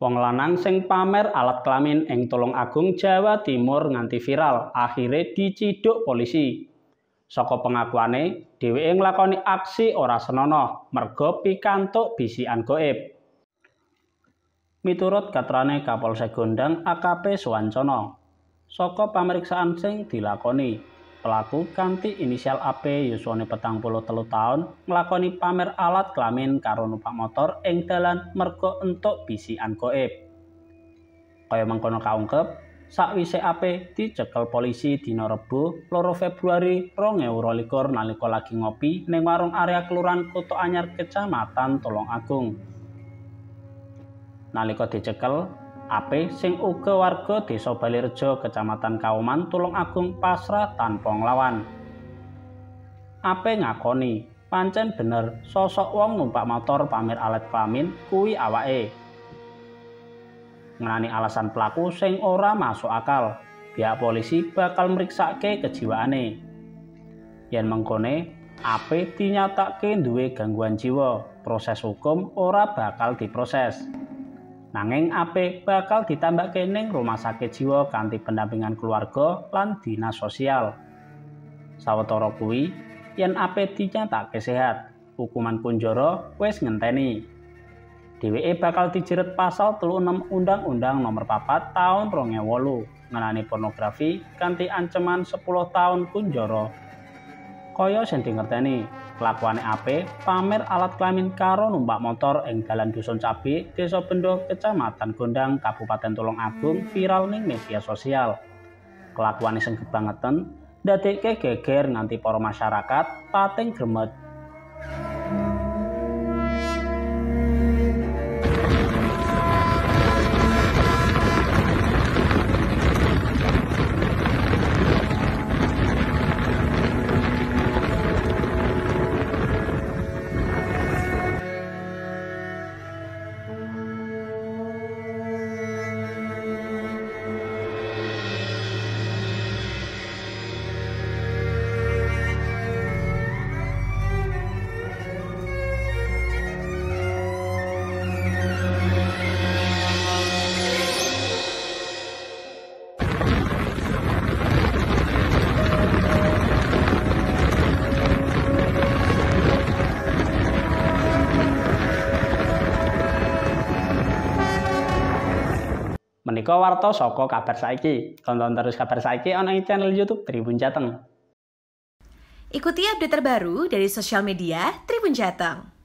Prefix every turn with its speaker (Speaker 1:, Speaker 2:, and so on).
Speaker 1: Wong lanang sing pamer alat kelamin ing Tulung Agung Jawa Timur nganti viral, akhire diciduk polisi. Saka pengakuane, dheweke nglakoni aksi ora senonoh merga pikantuk bisikan goib. Miturut katrane Kapolsek Gondang AKP Suwancana, saka pameriksaan sing dilakoni, Pelaku kanthi inisial AP yuswane petang puluh telu tahun nglakoni pamer alat kelamin karo numpak motor ing dalan mergo entuk bisikan goib. Kaya mengkono kaungkep, sakwise AP dicekel polisi dina Rebo 2 Februari 2022 nalika lagi ngopi ning warung area Kelurahan Kuto Anyar Kecamatan Tolong Agung. Nalika dicekel, Ape sing uga warga Desa Balirejo Kecamatan Kauman Tulung Agung pasrah tanpa nglawan. Ape ngakoni pancen bener sosok wong numpak motor pamer alat kelamin kuwi awake. Ngenani alasan pelaku sing ora masuk akal, pihak polisi bakal meriksake kejiwaane. Yen mengkone, Ape dinyatake duwe gangguan jiwa, proses hukum ora bakal diproses. Nanging AP bakal ditambah kening rumah sakit jiwa kanthi pendampingan keluarga lan dinas sosial. Sawetara kuwi, yen AP dinyatake sehat, hukuman kunjara wis ngenteni. Dheweke bakal dijerat pasal 36 Undang-Undang Nomor 4 Tahun 2008 ngenani pornografi kanthi ancaman 10 tahun kunjara. Kaya sing dingerteni, Kelakuane ape pamer alat kelamin karo numpak motor ing dalan Dusun Cabe, Desa Bendo, Kecamatan Gondang, Kabupaten Tulung Agung viral ning media sosial. Kelakuane sing kebangetan ndadekke geger nganti para masyarakat pating gremet Menika warta saka kabar saiki. Tonton terus kabar saiki ana ing channel YouTube Tribun Jateng.
Speaker 2: Ikuti update terbaru dari sosial media Tribun Jateng.